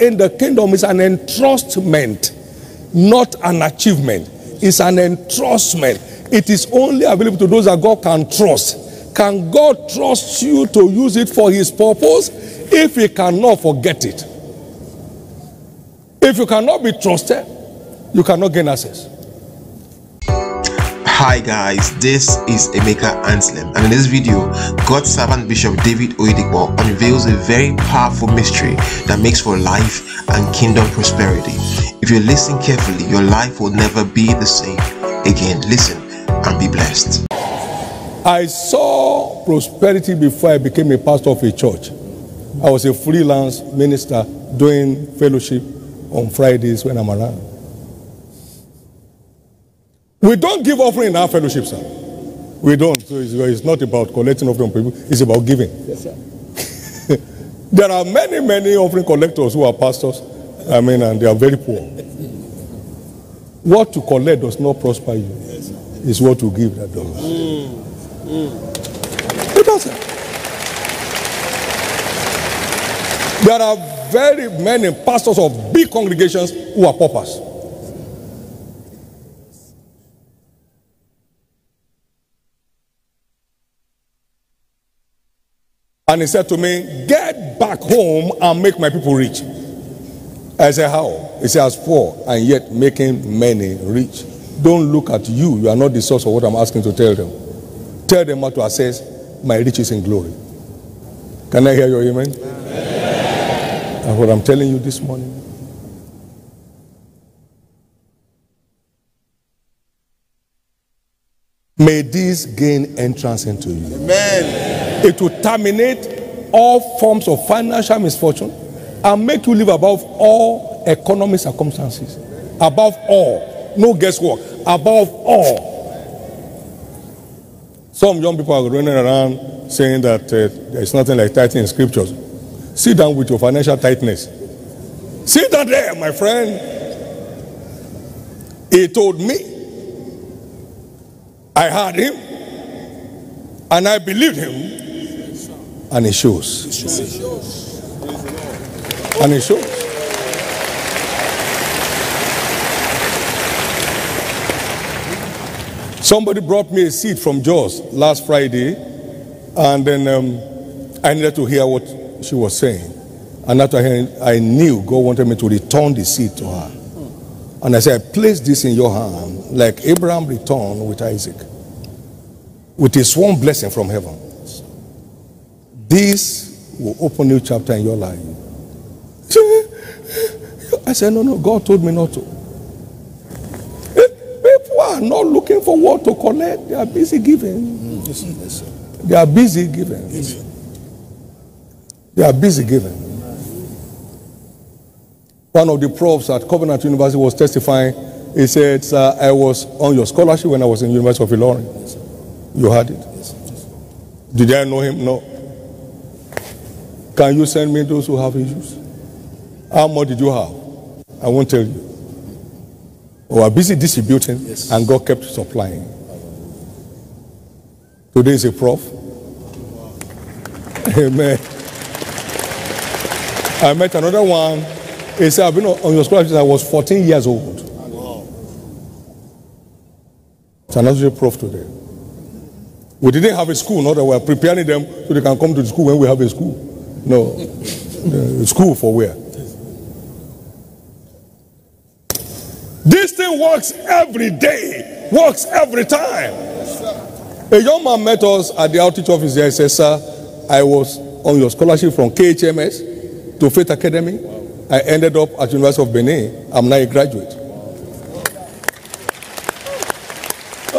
in the kingdom is an entrustment, not an achievement. It's an entrustment. It is only available to those that God can trust. Can God trust you to use it for His purpose? If He cannot, forget it. If you cannot be trusted, you cannot gain access. Hi guys, this is Emeka Anslem and in this video, God's servant Bishop David Oyedepo unveils a very powerful mystery that makes for life and kingdom prosperity. If you listen carefully, your life will never be the same. Again, listen and be blessed. I saw prosperity before I became a pastor of a church. I was a freelance minister doing fellowship on Fridays when I'm around. We don't give offering in our fellowship, sir. We don't. So it's, it's not about collecting offering from people, it's about giving. Yes, sir. There are many, many offering collectors who are pastors, I mean, and they are very poor. What to collect does not prosper you. Yes, It's what to give that does. Mm, mm. It doesn't. There are very many pastors of big congregations who are paupers. And he said to me, Get back home and make my people rich. I said, How? He said, As poor and yet making many rich. Don't look at you. You are not the source of what I'm asking to tell them. Tell them how to assess my riches in glory. Can I hear your amen? And what I'm telling you this morning. May this gain entrance into you. Amen. It will terminate all forms of financial misfortune and make you live above all economic circumstances. Above all. No guesswork. Above all. Some young people are running around saying that uh, there's nothing like tithing in scriptures. Sit down with your financial tightness. Sit down there, my friend. He told me. I heard him. And I believed him. And it shows. And it shows. Somebody brought me a seed from Jos last Friday, and then um, I needed to hear what she was saying. And after hearing, I knew God wanted me to return the seed to her. And I said, Place this in your hand, like Abraham returned with Isaac, with a sworn blessing from heaven. This will open new chapter in your life. I said, No, no, God told me not to. Eh, people are not looking for what to collect, they are busy giving. They are busy giving. They are busy giving. One of the profs at Covenant University was testifying. He said, Sir, I was on your scholarship when I was in University of Illinois. You had it. Did I know him? No. Can you send me those who have issues? How much did you have? I won't tell you. We were busy distributing and God kept supplying. Today is a prof. Amen. I met another one. He said, I've been on your scholarship since I was 14 years old. It's another prof today. We didn't have a school, not that we are preparing them so they can come to the school when we have a school. No. Uh, school for where? This thing works every day, works every time. A young man met us at the outreach office there. He said, Sir, I was on your scholarship from KHMS to Faith Academy. I ended up at University of Benin. I'm now a graduate.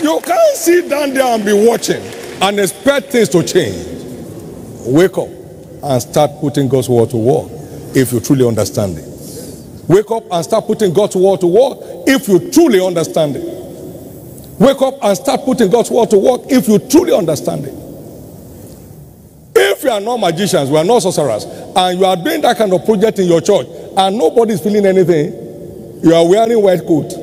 You can't sit down there and be watching and expect things to change. Wake up and start putting God's word to work if you truly understand it. Wake up and start putting God's word to work if you truly understand it. Wake up and start putting God's word to work if you truly understand it. If you are not magicians, we are not sorcerers, and you are doing that kind of project in your church, and nobody is feeling anything, you are wearing white coat.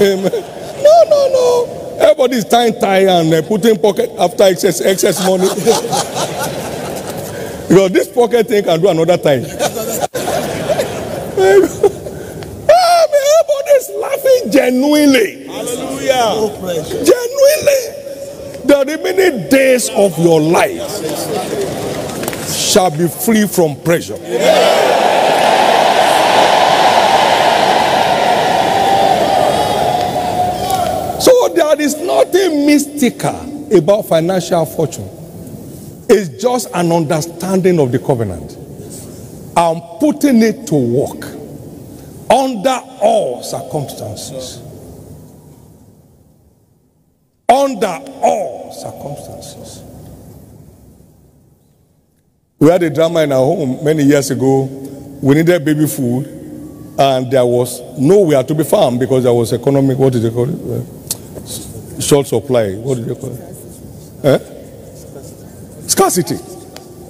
No, no, no. Everybody is tying tie and uh, putting pocket after excess excess money. because this pocket thing can do another time. Ah, Everybody's laughing genuinely. Hallelujah. Genuinely. The remaining days of your life shall be free from pressure. So there is nothing mystical about financial fortune. Just an understanding of the covenant and putting it to work under all circumstances. Under all circumstances. We had a drama in our home many years ago. We needed baby food, and there was nowhere to be found because there was economic, what they call it? Uh, short supply. What did they call it? Scarcity.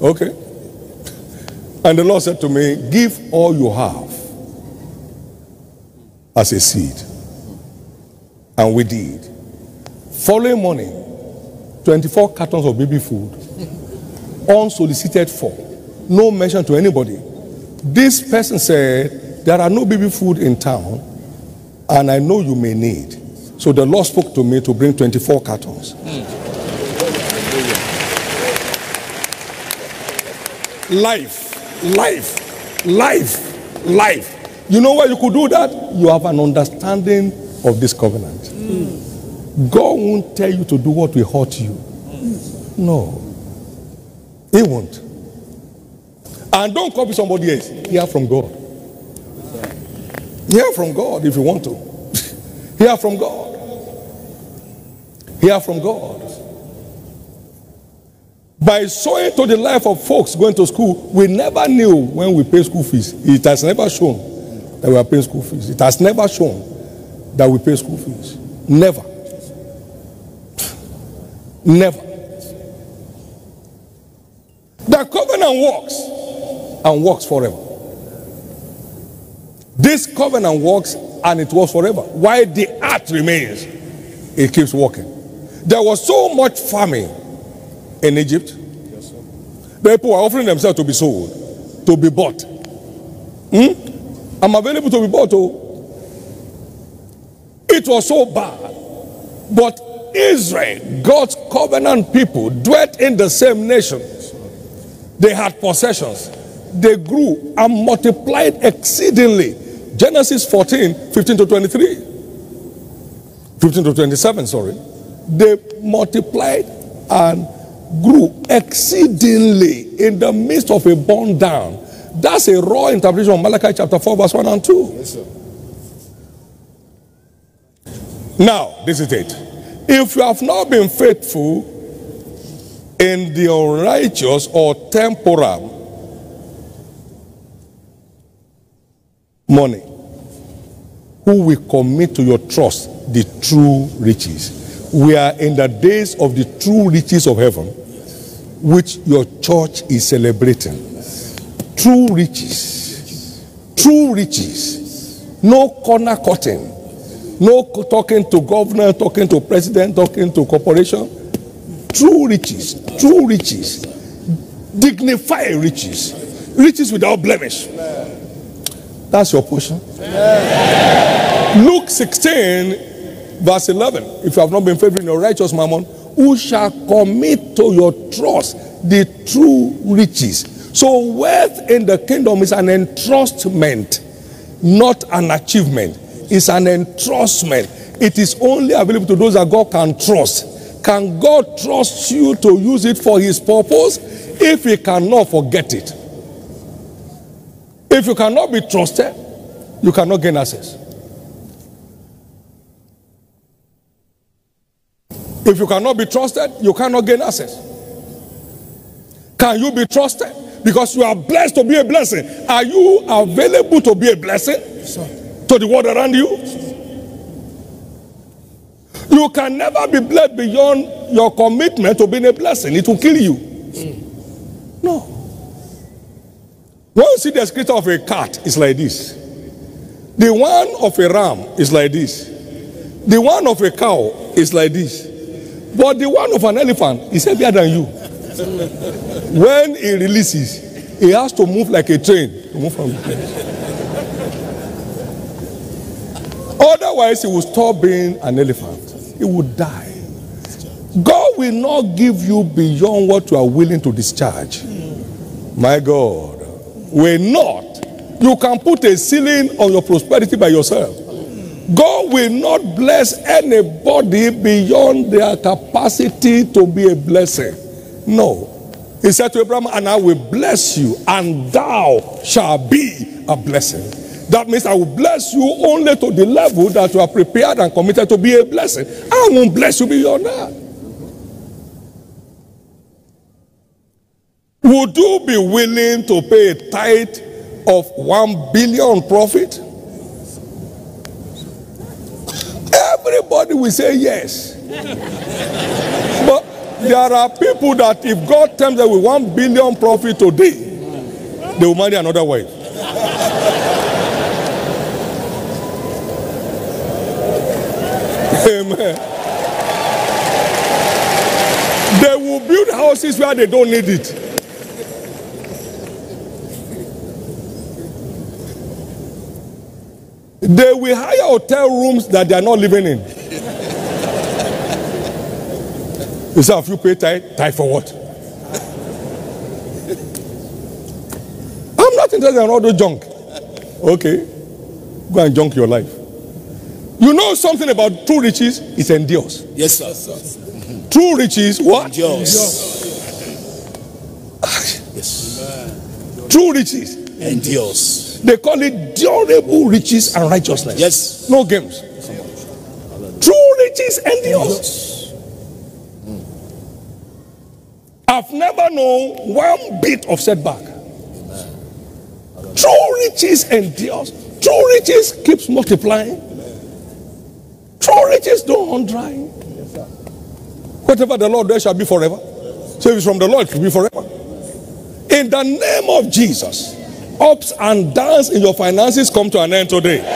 Okay. And the Lord said to me, Give all you have as a seed. And we did. Following morning, 24 cartons of baby food, unsolicited for, no mention to anybody. This person said, There are no baby food in town, and I know you may need. So the Lord spoke to me to bring 24 cartons. Hmm. Life, life, life, life. You know why you could do that? You have an understanding of this covenant. God won't tell you to do what will hurt you. No. He won't. And don't copy somebody else. Hear from God. Hear from God if you want to. Hear from God. Hear from God. By showing to the life of folks going to school, we never knew when we pay school fees. It has never shown that we are paying school fees. It has never shown that we pay school fees. Never. Never. The covenant works and works forever. This covenant works and it works forever. While the earth remains, it keeps working. There was so much famine in Egypt. The people are offering themselves to be sold, to be bought. Hmm? I'm available to be bought. Oh. It was so bad. But Israel, God's covenant people, dwelt in the same nation. They had possessions. They grew and multiplied exceedingly. Genesis 14, 15 to 23. 15 to 27, sorry. They multiplied and grew exceedingly in the midst of a burn down. That's a raw interpretation of Malachi chapter 4, verse 1 and 2. Yes, sir. Now, this is it. If you have not been faithful in the unrighteous or temporal money, who will commit to your trust the true riches? We are in the days of the true riches of heaven, which your church is celebrating. True riches. True riches. No corner cutting. No talking to governor, talking to president, talking to corporation. True riches. True riches. Dignified riches. Riches without blemish. That's your portion. Luke 16, verse 11. If you have not been favoring your righteous mammon, who shall commit to your trust the true riches? So, wealth in the kingdom is an entrustment, not an achievement. It's an entrustment. It is only available to those that God can trust. Can God trust you to use it for His purpose? If He cannot, forget it. If you cannot be trusted, you cannot gain access. If you cannot be trusted, you cannot gain access. Can you be trusted? Because you are blessed to be a blessing. Are you available to be a blessing to the world around you? You can never be blessed beyond your commitment to being a blessing. It will kill you. Hmm. No. When you see the scripture of a cat, it's like this. The one of a ram is like this. The one of a cow is like this. But the one of an elephant is heavier than you. when he releases, he has to move like a train to move from the place. Otherwise, he will stop being an elephant. He will die. God will not give you beyond what you are willing to discharge. My God, will not. You can put a ceiling on your prosperity by yourself. God will not bless anybody beyond their capacity to be a blessing. No. He said to Abraham, And I will bless you, and thou shalt be a blessing. That means I will bless you only to the level that you are prepared and committed to be a blessing. I won't bless you beyond that. Would you be willing to pay a tithe of one billion profit? Everybody will say yes. but there are people that if God tempts them with one billion profit today, they will marry another wife. Amen. They will build houses where they don't need it. They will hire hotel rooms that they are not living in. You say, if you pay tithe, tithe for what? I'm not interested in all the junk. Okay, go and junk your life. You know something about true riches? It endures. Yes, sir. True riches, what? Endures. Yes. True riches. Endures. They call it durable riches and righteousness. Yes. No games. True riches endures. I've never known one bit of setback. True riches endures. True riches keeps multiplying. True riches don't run dry. Whatever the Lord does shall be forever. So if it's from the Lord, it will be forever. In the name of Jesus, ups and downs in your finances come to an end today.